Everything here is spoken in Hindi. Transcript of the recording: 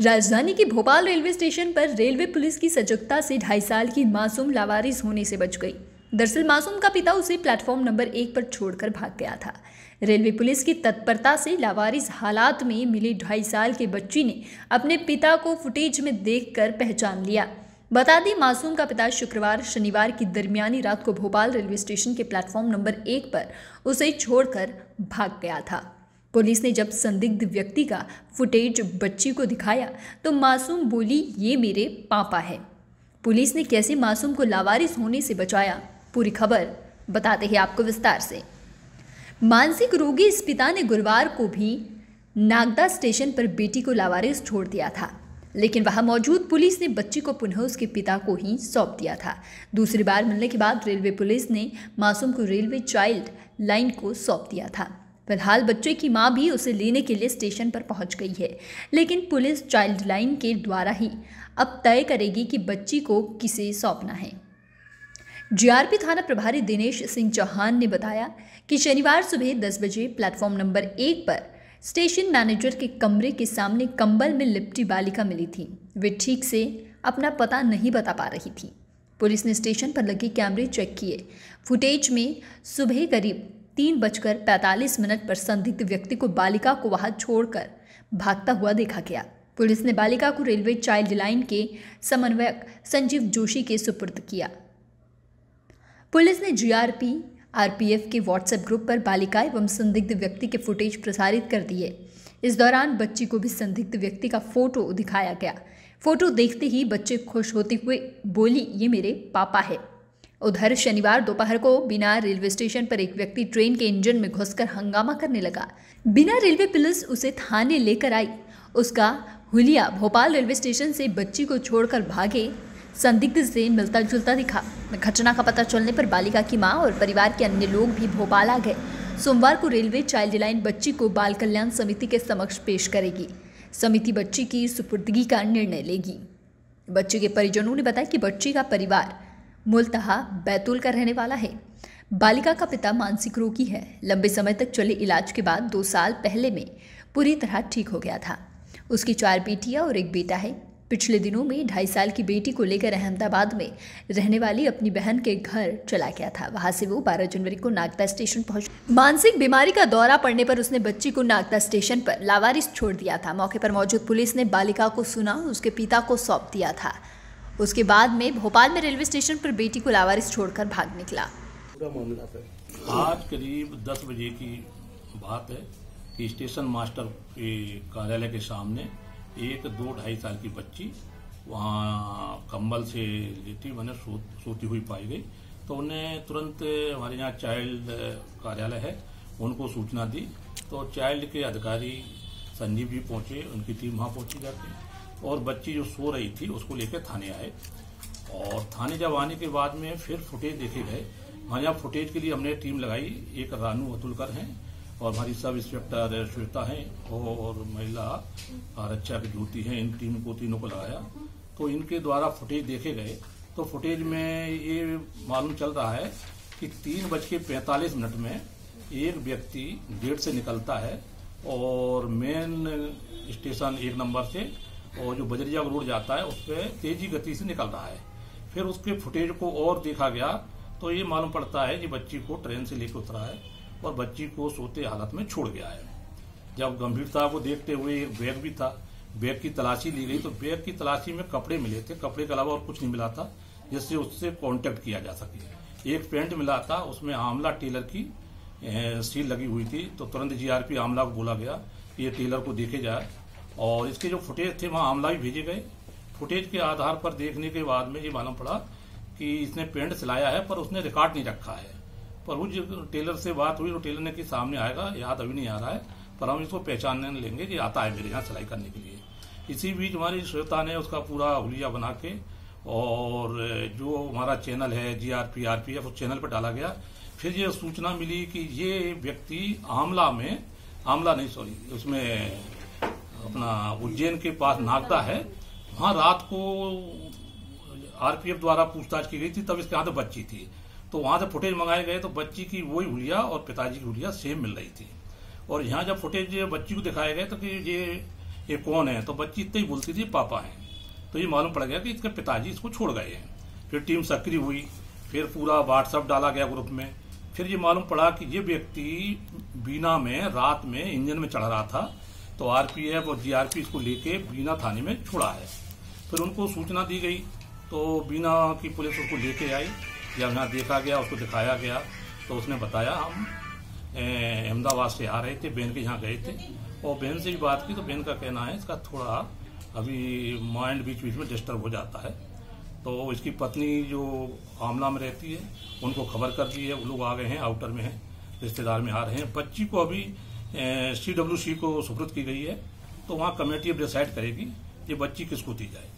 राजधानी के भोपाल रेलवे स्टेशन पर रेलवे पुलिस की सजगता से ढाई साल की मासूम लावारिस होने से बच गई। दरअसल मासूम का पिता उसे प्लेटफॉर्म नंबर एक पर छोड़कर भाग गया था। रेलवे पुलिस की तत्परता से लावारिस हालात में मिली ढाई साल के बच्ची ने अपने पिता को फुटेज में देखकर पहचान लिया। बता दें, मासूम का पिता शुक्रवार शनिवार की दरमियानी रात को भोपाल रेलवे स्टेशन के प्लेटफॉर्म नंबर एक पर उसे छोड़कर भाग गया था। पुलिस ने जब संदिग्ध व्यक्ति का फुटेज बच्ची को दिखाया तो मासूम बोली, ये मेरे पापा है। पुलिस ने कैसे मासूम को लावारिस होने से बचाया, पूरी खबर बताते हैं आपको विस्तार से। मानसिक रोगी इस पिता ने गुरुवार को भी नागदा स्टेशन पर बेटी को लावारिस छोड़ दिया था। लेकिन वहाँ मौजूद पुलिस ने बच्ची को पुनः उसके पिता को ही सौंप दिया था। दूसरी बार मिलने के बाद रेलवे पुलिस ने मासूम को रेलवे चाइल्ड लाइन को सौंप दिया था। फ़िलहाल बच्चे की माँ भी उसे लेने के लिए स्टेशन पर पहुँच गई है, लेकिन पुलिस चाइल्ड लाइन के द्वारा ही अब तय करेगी कि बच्ची को किसे सौंपना है। जीआरपी थाना प्रभारी दिनेश सिंह चौहान ने बताया कि शनिवार सुबह 10 बजे प्लेटफॉर्म नंबर एक पर स्टेशन मैनेजर के कमरे के सामने कंबल में लिपटी बालिका मिली थी। वे ठीक से अपना पता नहीं बता पा रही थी। पुलिस ने स्टेशन पर लगे कैमरे चेक किए। फुटेज में सुबह करीब तीन बजकर पैंतालीस मिनट पर संदिग्ध व्यक्ति को बालिका को वहाँ छोड़कर भागता हुआ देखा गया। पुलिस ने बालिका को रेलवे चाइल्ड लाइन के समन्वयक संजीव जोशी के सुपुर्द किया। पुलिस ने जीआरपी आरपीएफ के व्हाट्सएप ग्रुप पर बालिका एवं संदिग्ध व्यक्ति के फुटेज प्रसारित कर दिए। इस दौरान बच्ची को भी संदिग्ध व्यक्ति का फ़ोटो दिखाया गया। फ़ोटो देखते ही बच्चे खुश होते हुए बोली, ये मेरे पापा है। उधर शनिवार दोपहर को बिना रेलवे स्टेशन पर एक व्यक्ति ट्रेन के इंजन में घुसकर हंगामा करने लगा। बिना रेलवे पुलिस उसे थाने लेकर आई। उसका हुलिया भोपाल रेलवे स्टेशन से बच्ची को छोड़कर भागे संदिग्ध से मिलता जुलता दिखा। घटना का पता चलने पर बालिका की माँ और परिवार के अन्य लोग भी भोपाल आ गए। सोमवार को रेलवे चाइल्ड लाइन बच्ची को बाल कल्याण समिति के समक्ष पेश करेगी। समिति बच्ची की सुपुर्दगी का निर्णय लेगी। बच्चे के परिजनों ने बताया कि बच्ची का परिवार मूलतः बैतूल का रहने वाला है। बालिका का पिता मानसिक रोगी है। लंबे समय तक चले इलाज के बाद दो साल पहले में पूरी तरह ठीक हो गया था। उसकी चार बेटियाँ और एक बेटा है। पिछले दिनों में ढाई साल की बेटी को लेकर अहमदाबाद में रहने वाली अपनी बहन के घर चला गया था। वहाँ से वो 12 जनवरी को नागदा स्टेशन पहुँच मानसिक बीमारी का दौरा पड़ने पर उसने बच्ची को नागदा स्टेशन पर लावारिस छोड़ दिया था। मौके पर मौजूद पुलिस ने बालिका को सुना उसके पिता को सौंप दिया था। उसके बाद में भोपाल में रेलवे स्टेशन पर बेटी को लावारिस छोड़कर भाग निकला। पूरा मामला सर। आज करीब 10 बजे की बात है कि स्टेशन मास्टर के कार्यालय के सामने एक दो ढाई साल की बच्ची वहाँ कंबल से लेटी मैंने सो, सोती हुई पाई गई। तो उन्हें तुरंत हमारे यहाँ चाइल्ड कार्यालय है उनको सूचना दी। तो चाइल्ड के अधिकारी संजीव जी पहुँचे उनकी टीम वहाँ पहुँची जाती। और बच्ची जो सो रही थी उसको लेकर थाने आए। और थाने जब आने के बाद में फिर फुटेज देखे गए। हमारे यहाँ फुटेज के लिए हमने टीम लगाई। एक रानू अतुलकर हैं। और हमारी सब इंस्पेक्टर श्वेता हैं और महिला आरक्षा की ज्योति हैं, इन टीम को तीनों को लगाया तो इनके द्वारा फुटेज देखे गए। तो फुटेज में ये मालूम चल रहा है कि तीन बज के पैंतालीस मिनट में एक व्यक्ति गेट से निकलता है और मेन स्टेशन एक नंबर से और जो बजरिया रोड जाता है, उस पर तेज़ी गति से निकल रहा है। फिर उसके फुटेज को और देखा गया तो ये मालूम पड़ता है कि बच्ची को ट्रेन से लेकर उतरा है। और बच्ची को सोते हालत में छोड़ गया है। जब गंभीरता को देखते हुए एक बैग भी था, बैग की तलाशी ली गई तो बैग की तलाशी में कपड़े मिले थे। कपड़े के अलावा और कुछ नहीं मिला था, जिससे उससे कांटेक्ट किया जा सके। एक पेंट मिला था, उसमें आमला टेलर की सील लगी हुई थी। तो तुरंत जीआरपी आमला को बोला गया कि ये टेलर को देखे जाए। और इसके जो फुटेज थे, वहाँ आमला भी भेजे गए। फुटेज के आधार पर देखने के बाद में ये मालूम पड़ा कि इसने पेंट सिलाया है, पर उसने रिकॉर्ड नहीं रखा है। पर वो जो टेलर से बात हुई तो टेलर ने कि सामने आएगा, याद अभी नहीं आ रहा है, पर हम इसको पहचानने लेंगे कि आता है मेरे यहाँ सिलाई करने के लिए। इसी बीच हमारी श्वेता ने उसका पूरा हुलिया बना के और जो हमारा चैनल है G R P R P RPF उस चैनल पर डाला गया। फिर ये सूचना मिली कि ये व्यक्ति आमला में, आमला नहीं सॉरी उसमें अपना उज्जैन के पास नागदा है। वहाँ रात को आरपीएफ द्वारा पूछताछ की गई थी, तब इसके हाथ बच्ची थी। तो वहाँ से फुटेज मंगाए गए तो बच्ची की वही हुलिया और पिताजी की हुलिया सेम मिल रही थी। और यहाँ जब फुटेज बच्ची को दिखाए गए तो कि ये ये कौन है? तो बच्ची इतना ही बोलती थी, पापा हैं। तो ये मालूम पड़ गया कि इसके पिताजी इसको छोड़ गए हैं। फिर टीम सक्रिय हुई, फिर पूरा व्हाट्सअप डाला गया ग्रुप में। फिर ये मालूम पड़ा कि ये व्यक्ति बीना में रात में इंजन में चढ़ रहा था तो आरपीएफ और जीआरपी इसको लेके बीना थाने में छोड़ा है। फिर उनको सूचना दी गई तो बीना की पुलिस उसको लेके आई। जब यहाँ देखा गया, उसको दिखाया गया तो उसने बताया, हम अहमदाबाद से आ रहे थे, बहन के यहाँ गए थे। और बहन से भी बात की तो बहन का कहना है, इसका थोड़ा अभी माइंड बीच बीच में डिस्टर्ब हो जाता है। तो इसकी पत्नी जो आमला में रहती है, उनको खबर कर दी है, वो लोग आ गए हैं आउटर में हैं, रिश्तेदार में आ रहे हैं। बच्ची को अभी सी डब्ल्यू सी को सुपुर्द की गई है तो वहाँ कमेटी अब डिसाइड करेगी कि बच्ची किसको दी जाए।